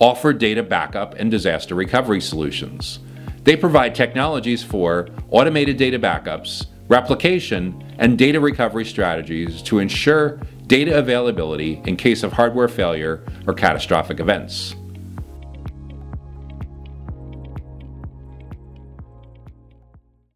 offer data backup and disaster recovery solutions. They provide technologies for automated data backups, replication, and data recovery strategies to ensure data availability in case of hardware failure or catastrophic events.